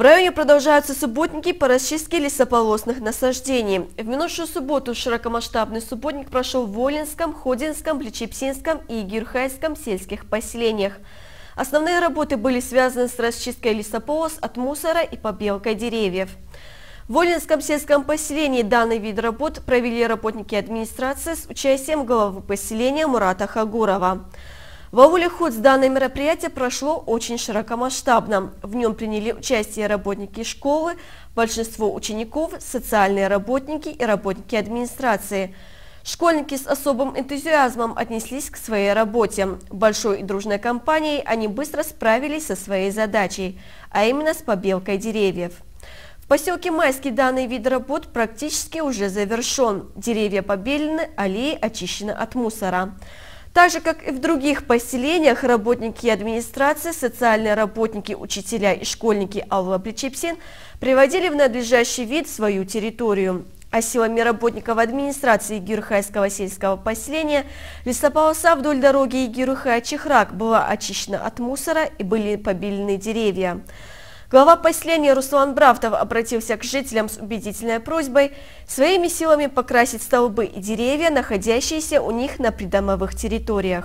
В районе продолжаются субботники по расчистке лесополосных насаждений. В минувшую субботу широкомасштабный субботник прошел в Волинском, Ходинском, Плечепсинском и Гюрхайском сельских поселениях. Основные работы были связаны с расчисткой лесополос от мусора и побелкой деревьев. В Волинском сельском поселении данный вид работ провели работники администрации с участием главы поселения Мурата Хагурова. В ауле Худс данное мероприятие прошло очень широкомасштабно. В нем приняли участие работники школы, большинство учеников, социальные работники и работники администрации. Школьники с особым энтузиазмом отнеслись к своей работе. Большой и дружной компанией они быстро справились со своей задачей, а именно с побелкой деревьев. В поселке Майский данный вид работ практически уже завершен. Деревья побелены, аллеи очищены от мусора. Так же, как и в других поселениях, работники администрации, социальные работники, учителя и школьники Алла Причепсин приводили в надлежащий вид свою территорию. А силами работников администрации Гюрхайского сельского поселения лесополоса вдоль дороги Гюрхай-Чехрак была очищена от мусора и были побелены деревья. Глава поселения Руслан Бравтов обратился к жителям с убедительной просьбой своими силами покрасить столбы и деревья, находящиеся у них на придомовых территориях.